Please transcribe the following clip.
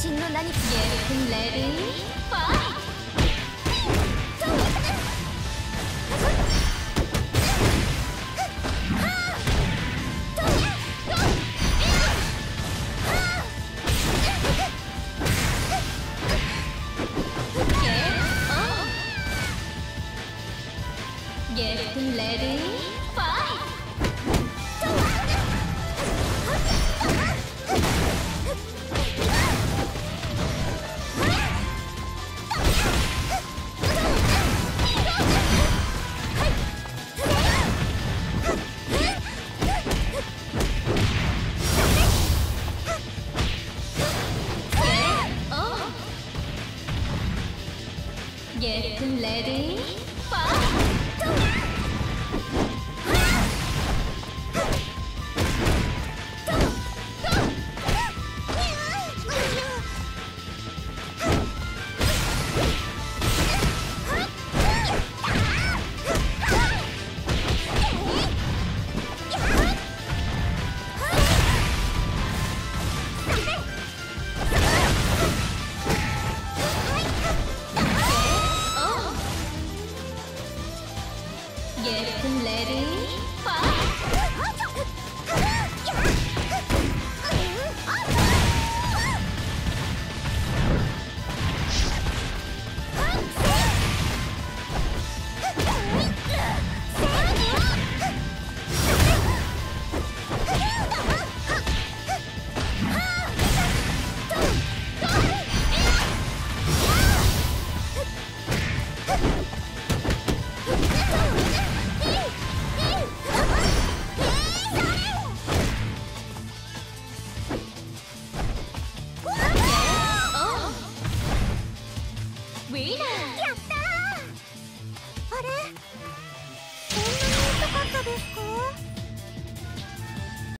真の何かレベルファイト Get ready. Get ready? 예쁜 레디 파ウィナーやったあれ